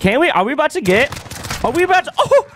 Can we? Are we about to get? Are we about to? Oh!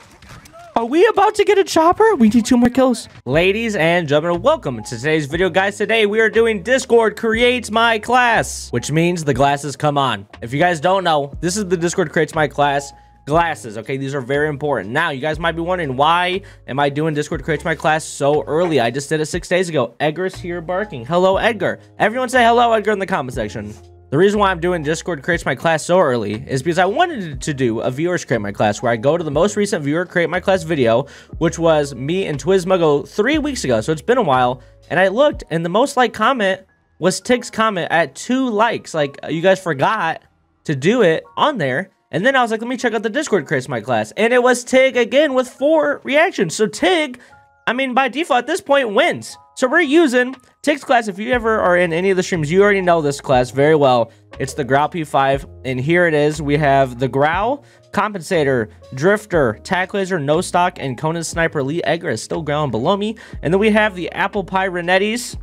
Are we about to get a chopper? We need two more kills. Ladies and gentlemen, welcome to today's video, guys. Today, we are doing Discord Creates My Class, which means the glasses come on. If you guys don't know, this is the Discord Creates My Class glasses okay these are very important now you guys might be wondering why am i doing discord creates my class so early i just did it six days ago edgar's here barking hello edgar everyone say hello edgar in the comment section the reason why I'm doing Discord creates my class so early is because I wanted to do a viewers create my class where I go to the most recent viewer create my class video, which was me and Twizmuggo three weeks ago. So it's been a while. And I looked and the most like comment was Tig's comment at two likes. Like you guys forgot to do it on there. And then I was like, let me check out the Discord creates my class. And it was Tig again with four reactions. So Tig, I mean, by default at this point wins. So we're using Tig's class. If you ever are in any of the streams, you already know this class very well. It's the Grau P5. And here it is. We have the Grau, Compensator, Drifter, Tac Laser, No Stock, and Conan Sniper. Lee Edgar is still ground below me. And then we have the Apple Pie Renettis.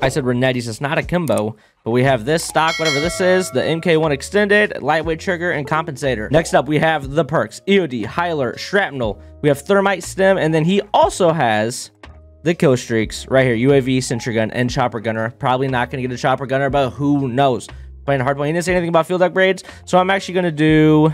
I said Renettis. It's not a Kimbo. But we have this stock, whatever this is, the MK1 Extended, Lightweight Trigger, and Compensator. Next up, we have the perks, EOD, High Alert, Shrapnel. We have Thermite Stim, and then he also has the kill streaks right here. UAV, Sentry Gun, and Chopper Gunner. Probably not going to get a Chopper Gunner, but who knows? Playing hardpoint. He didn't say anything about field upgrades, so I'm actually going to do...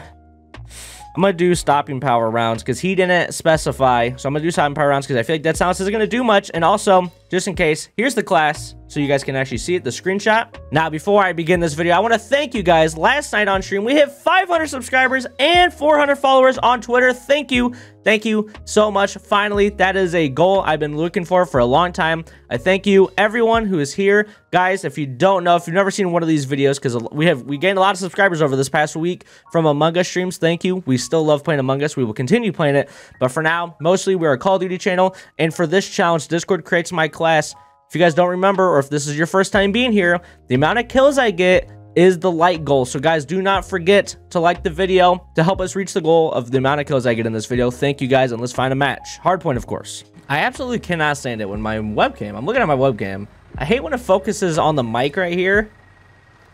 I'm going to do stopping power rounds because he didn't specify. So I'm going to do stopping power rounds because I feel like that sounds isn't going to do much. And also, just in case, here's the class so you guys can actually see it, the screenshot. Now, before I begin this video, I want to thank you guys. Last night on stream, we hit 500 subscribers and 400 followers on Twitter. Thank you. Thank you so much. Finally, that is a goal I've been looking for for a long time. I thank you, everyone who is here. Guys, if you don't know, if you've never seen one of these videos, because we have we gained a lot of subscribers over this past week from Among Us streams. Thank you. We still love playing Among Us. We will continue playing it. But for now, mostly we're a Call of Duty channel. And for this challenge, Discord creates my class if you guys don't remember, or if this is your first time being here, the amount of kills I get is the like goal. So guys, do not forget to like the video to help us reach the goal of the amount of kills I get in this video. Thank you guys, and let's find a match. Hardpoint, of course. I absolutely cannot stand it when my webcam, I'm looking at my webcam. I hate when it focuses on the mic right here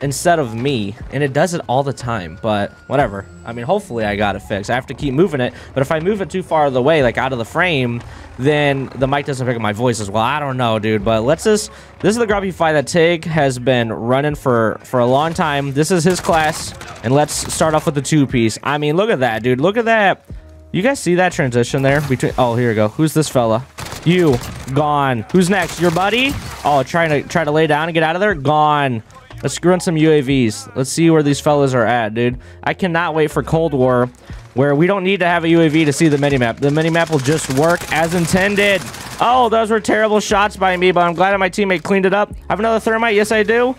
instead of me and it does it all the time but whatever i mean hopefully i got it fixed i have to keep moving it but if i move it too far the way like out of the frame then the mic doesn't pick up my voice as well. I don't know dude but let's just this is the Grau P5 that tig has been running for for a long time. This is his class and let's start off with the two piece i mean look at that dude. Look at that. You guys see that transition there between oh here we go. Who's this fella? You gone. Who's next? Your buddy? Oh trying to try to lay down and get out of there? Gone. Let's run some UAVs. Let's see where these fellas are at, dude. I cannot wait for Cold War, where we don't need to have a UAV to see the minimap. The minimap will just work as intended. Oh, those were terrible shots by me, but I'm glad that my teammate cleaned it up. I have another thermite? Yes, I do.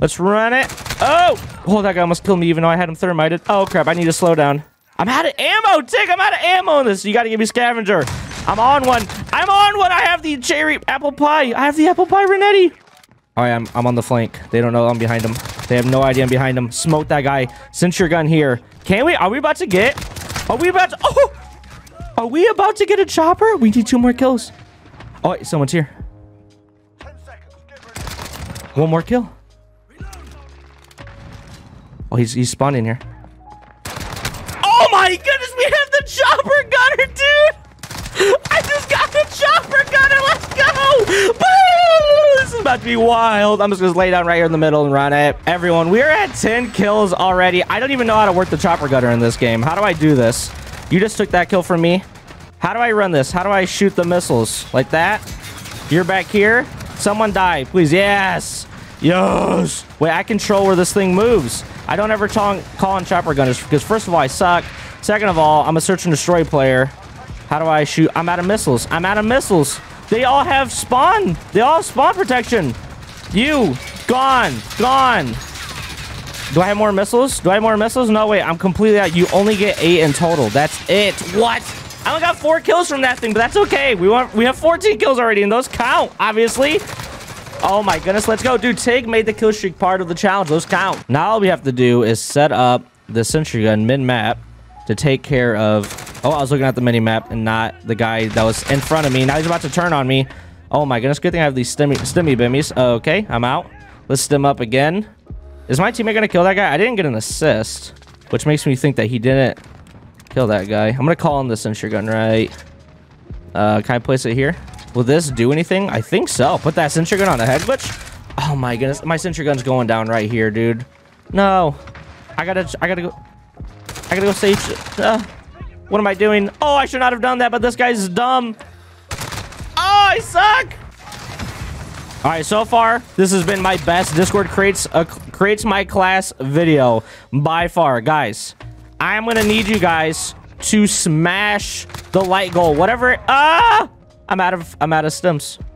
Let's run it. Oh! Oh, that guy almost killed me even though I had him thermited. Oh, crap. I need to slow down. I'm out of ammo, Tig. I'm out of ammo in this. You got to give me scavenger. I'm on one. I'm on one. I have the cherry apple pie. I have the apple pie Renetti. All right, I'm, I'm on the flank. They don't know I'm behind them. They have no idea I'm behind them. Smoke that guy. Since your gun here. Can we? Are we about to get? Are we about to? Oh! Are we about to get a chopper? We need two more kills. Oh, wait, someone's here. One more kill. Oh, he's, he's spawning here. Oh my goodness, we have the chopper gunner, dude! I just got the chopper gunner, let's go! Boom! this is about to be wild. I'm just going to lay down right here in the middle and run it. Everyone, we're at 10 kills already. I don't even know how to work the chopper gunner in this game. How do I do this? You just took that kill from me. How do I run this? How do I shoot the missiles? Like that? You're back here? Someone die, please. Yes. Yes. Wait, I control where this thing moves. I don't ever call on chopper gunners because first of all, I suck. Second of all, I'm a search and destroy player. How do I shoot? I'm out of missiles. I'm out of missiles. They all have spawn. They all have spawn protection. You. Gone. Gone. Do I have more missiles? Do I have more missiles? No, wait. I'm completely out. You only get eight in total. That's it. What? I only got four kills from that thing, but that's okay. We want we have 14 kills already, and those count, obviously. Oh my goodness, let's go. Dude, Tig made the kill streak part of the challenge. Those count. Now all we have to do is set up the sentry gun mid-map to take care of Oh, I was looking at the mini map and not the guy that was in front of me. Now he's about to turn on me. Oh my goodness, good thing I have these stimmy, stimmy bimmies. Okay, I'm out. Let's stim up again. Is my teammate gonna kill that guy? I didn't get an assist. which makes me think that he didn't kill that guy. I'm gonna call in the sentry gun, right? Uh, can I place it here? Will this do anything? I think so. Put that sentry gun on the head glitch. Oh my goodness, my sentry gun's going down right here, dude. No, I gotta, I gotta go, I gotta go save. Uh, what am I doing? Oh, I should not have done that, but this guy's dumb. Oh, I suck. All right, so far, this has been my best Discord creates uh, creates my class video by far. Guys, I'm going to need you guys to smash the light goal. Whatever. Ah! I'm out of I'm out of stims.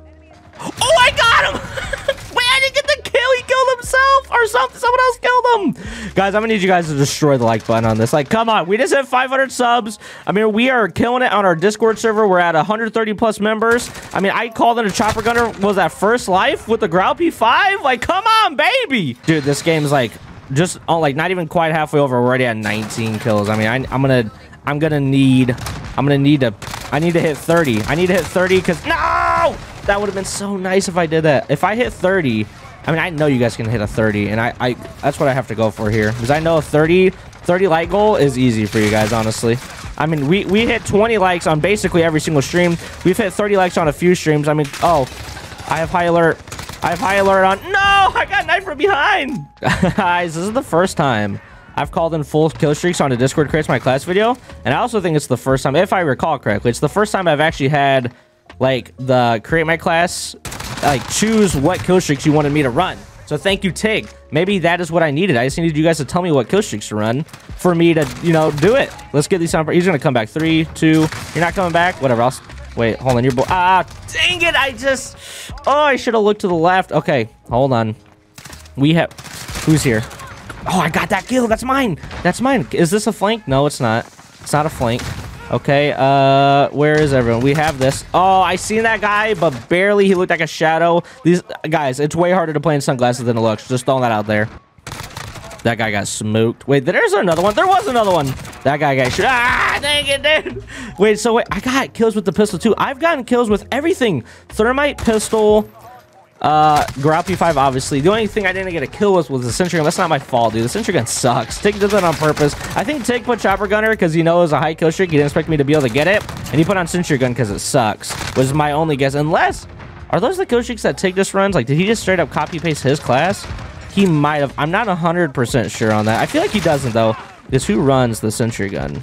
Oh, I got him! Wait, I didn't get the kill. He killed himself or something. Someone else killed him. Guys, I'm gonna need you guys to destroy the like button on this. Like, come on. We just hit 500 subs. I mean, we are killing it on our Discord server. We're at 130 plus members. I mean, I called in a chopper gunner. Was that first life with the Grau P5? Like, come on, baby. Dude, this game's like just oh, like not even quite halfway over. We're already at 19 kills. I mean, I, I'm gonna I'm gonna need I'm gonna need to I need to hit 30. I need to hit 30 because no! That would have been so nice if I did that. If I hit 30, I mean, I know you guys can hit a 30, and I, I that's what I have to go for here. Because I know a 30, 30 like goal is easy for you guys, honestly. I mean, we, we hit 20 likes on basically every single stream. We've hit 30 likes on a few streams. I mean, oh, I have high alert. I have high alert on. No, I got knife from behind. guys, this is the first time I've called in full kill streaks on a Discord creates my class video. And I also think it's the first time, if I recall correctly, it's the first time I've actually had like the create my class, like choose what kill streaks you wanted me to run. So thank you, Tig. Maybe that is what I needed. I just needed you guys to tell me what kill streaks to run for me to, you know, do it. Let's get these sound. He's gonna come back. Three, two. You're not coming back. Whatever. I'll. Wait, hold on. You're. Ah, dang it! I just. Oh, I should have looked to the left. Okay, hold on. We have. Who's here? Oh, I got that kill. That's mine. That's mine. Is this a flank? No, it's not. It's not a flank. Okay, uh, where is everyone? We have this. Oh, I seen that guy, but barely. He looked like a shadow. These guys, it's way harder to play in sunglasses than it looks. Just throwing that out there. That guy got smoked. Wait, there's another one. There was another one. That guy got shot. Ah, dang it, dude. Wait, so wait, I got kills with the pistol too. I've gotten kills with everything. Thermite, pistol, uh, Grau P5, obviously. The only thing I didn't get a kill was with the sentry gun. That's not my fault, dude. The sentry gun sucks. Tig did that on purpose. I think Tig put chopper gunner because he knows a high kill streak. He didn't expect me to be able to get it. And he put on sentry gun because it sucks. Was my only guess. Unless, are those the kill streaks that Tig just runs? Like, did he just straight up copy paste his class? He might have. I'm not 100% sure on that. I feel like he doesn't, though. Because who runs the sentry gun?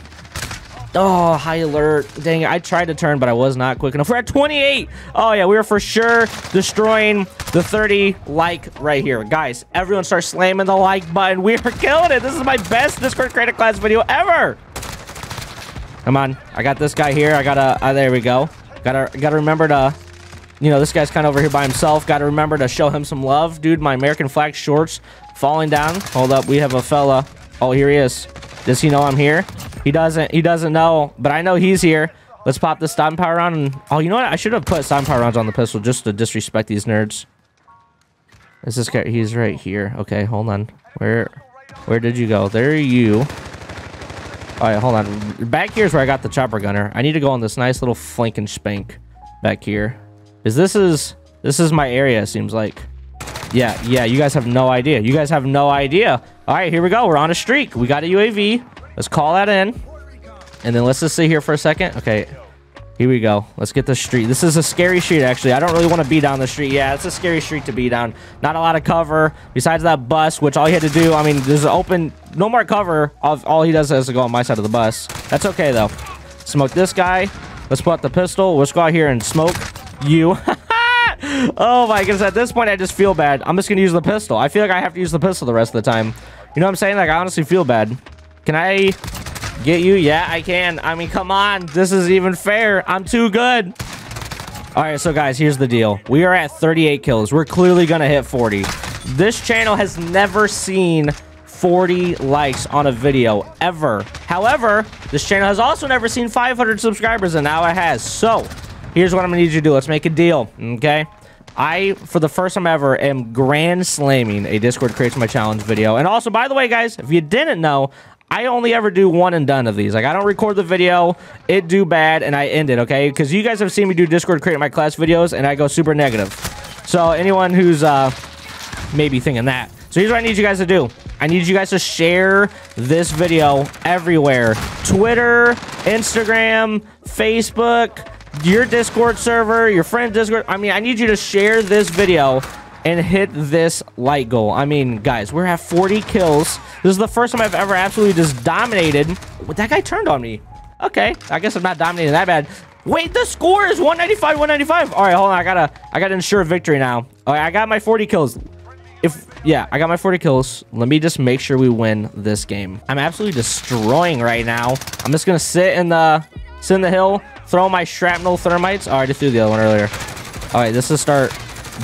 Oh, high alert. Dang it. I tried to turn, but I was not quick enough. We're at 28. Oh, yeah. We are for sure destroying the 30 like right here. Guys, everyone start slamming the like button. We are killing it. This is my best Discord Creator Class video ever. Come on. I got this guy here. I gotta... Uh, there we go. Gotta, gotta remember to... You know, this guy's kind of over here by himself. Gotta remember to show him some love. Dude, my American flag shorts falling down. Hold up. We have a fella. Oh, here he is. Does he know I'm here? He doesn't. He doesn't know, but I know he's here. Let's pop the stun power round. Oh, you know what? I should have put stun power rounds on the pistol just to disrespect these nerds. Is this guy? He's right here. Okay, hold on. Where, where did you go? There you. All right, hold on. Back here's where I got the chopper gunner. I need to go on this nice little flank and spank back here. Is this is this is my area? It seems like. Yeah, yeah. You guys have no idea. You guys have no idea. All right, here we go. We're on a streak. We got a UAV. Let's call that in. And then let's just sit here for a second. Okay. Here we go. Let's get the street. This is a scary street, actually. I don't really want to be down the street. Yeah, it's a scary street to be down. Not a lot of cover. Besides that bus, which all he had to do, I mean, there's an open, no more cover. Of all he does is to go on my side of the bus. That's okay, though. Smoke this guy. Let's put out the pistol. Let's go out here and smoke you. oh, my goodness. At this point, I just feel bad. I'm just going to use the pistol. I feel like I have to use the pistol the rest of the time. You know what I'm saying? Like, I honestly feel bad. Can I get you? Yeah, I can. I mean, come on. This is even fair. I'm too good. All right, so guys, here's the deal. We are at 38 kills. We're clearly going to hit 40. This channel has never seen 40 likes on a video ever. However, this channel has also never seen 500 subscribers, and now it has. So, here's what I'm going to need you to do. Let's make a deal, okay? I, for the first time ever, am grand slamming a Discord Creates My Challenge video. And also, by the way, guys, if you didn't know, I only ever do one and done of these. Like, I don't record the video, it do bad, and I end it, okay? Because you guys have seen me do Discord create my class videos, and I go super negative. So, anyone who's uh, maybe thinking that. So, here's what I need you guys to do. I need you guys to share this video everywhere. Twitter, Instagram, Facebook, your Discord server, your friend Discord. I mean, I need you to share this video and hit this light goal. I mean, guys, we're at 40 kills. This is the first time I've ever absolutely just dominated. That guy turned on me. Okay, I guess I'm not dominating that bad. Wait, the score is 195, 195. All right, hold on. I gotta, I gotta ensure victory now. All right, I got my 40 kills. If, yeah, I got my 40 kills. Let me just make sure we win this game. I'm absolutely destroying right now. I'm just gonna sit in the, sit in the hill, throw my shrapnel thermites. All right, I just threw the other one earlier. All right, this is start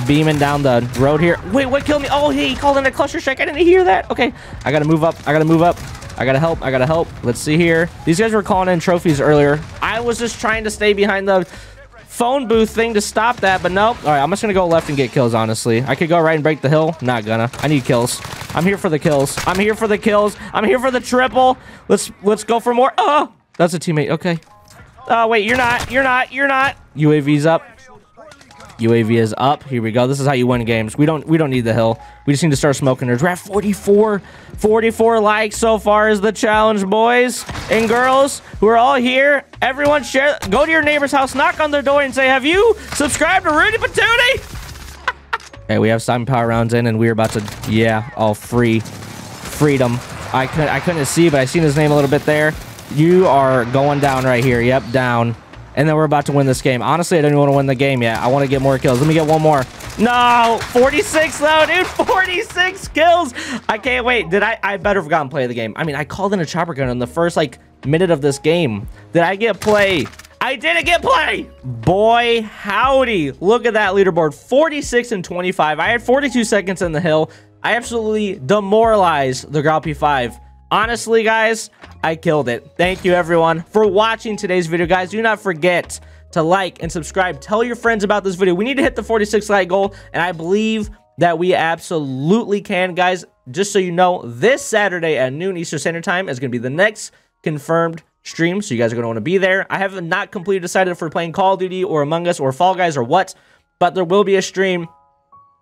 beaming down the road here. Wait, what killed me? Oh, he called in a cluster strike. I didn't hear that. Okay, I gotta move up. I gotta move up. I gotta help. I gotta help. Let's see here. These guys were calling in trophies earlier. I was just trying to stay behind the phone booth thing to stop that, but nope. All right, I'm just gonna go left and get kills, honestly. I could go right and break the hill. Not gonna. I need kills. I'm here for the kills. I'm here for the kills. I'm here for the triple. Let's let's go for more. Oh, that's a teammate. Okay. Oh, wait, you're not. You're not. You're not. UAV's up. UAV is up. Here we go. This is how you win games. We don't we don't need the hill. We just need to start smoking We're at 44, 44 likes so far is the challenge, boys and girls who are all here. Everyone share. Go to your neighbor's house, knock on their door, and say, "Have you subscribed to RudeyPaTudey?" okay, we have Simon Power rounds in, and we're about to yeah, all free, freedom. I couldn't. I couldn't see, but I seen his name a little bit there. You are going down right here. Yep, down. And then we're about to win this game. Honestly, I don't even want to win the game yet. I want to get more kills. Let me get one more. No, 46 though, dude. 46 kills. I can't wait. Did I? I better have gotten play of the game. I mean, I called in a chopper gun in the first like minute of this game. Did I get play? I didn't get play. Boy, howdy. Look at that leaderboard. 46 and 25. I had 42 seconds in the hill. I absolutely demoralized the Grau P5. Honestly, guys, I killed it. Thank you, everyone, for watching today's video. Guys, do not forget to like and subscribe. Tell your friends about this video. We need to hit the 46 like goal, and I believe that we absolutely can, guys. Just so you know, this Saturday at noon Eastern Standard Time is going to be the next confirmed stream, so you guys are going to want to be there. I have not completely decided if we're playing Call of Duty or Among Us or Fall Guys or what, but there will be a stream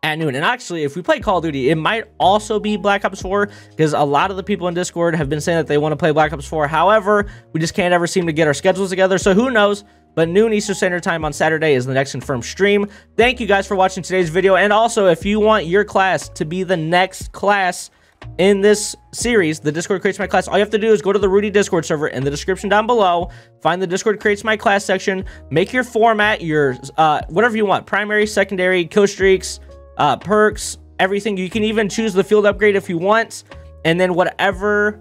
at noon. And actually, if we play Call of Duty, it might also be Black Ops 4 because a lot of the people in Discord have been saying that they want to play Black Ops 4. However, we just can't ever seem to get our schedules together. So who knows? But noon Eastern Standard Time on Saturday is the next confirmed stream. Thank you guys for watching today's video. And also, if you want your class to be the next class in this series, the Discord creates my class. All you have to do is go to the Rudey Discord server in the description down below. Find the Discord creates my class section. Make your format, your uh, whatever you want. Primary, secondary, kill streaks, uh, perks, everything. You can even choose the field upgrade if you want. And then whatever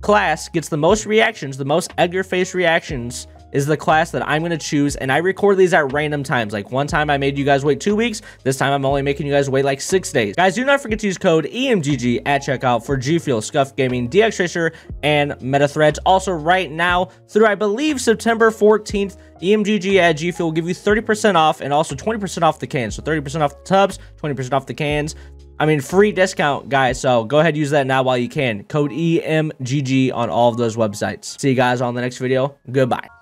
class gets the most reactions, the most Edgar face reactions, is the class that I'm going to choose. And I record these at random times. Like one time I made you guys wait two weeks. This time I'm only making you guys wait like six days. Guys, do not forget to use code EMGG at checkout for G Fuel, Scuff Gaming, DX and MetaThreads. Also right now through, I believe, September 14th, EMGG at G Fuel will give you 30% off and also 20% off the cans. So 30% off the tubs, 20% off the cans. I mean, free discount, guys. So go ahead use that now while you can. Code EMGG on all of those websites. See you guys on the next video. Goodbye.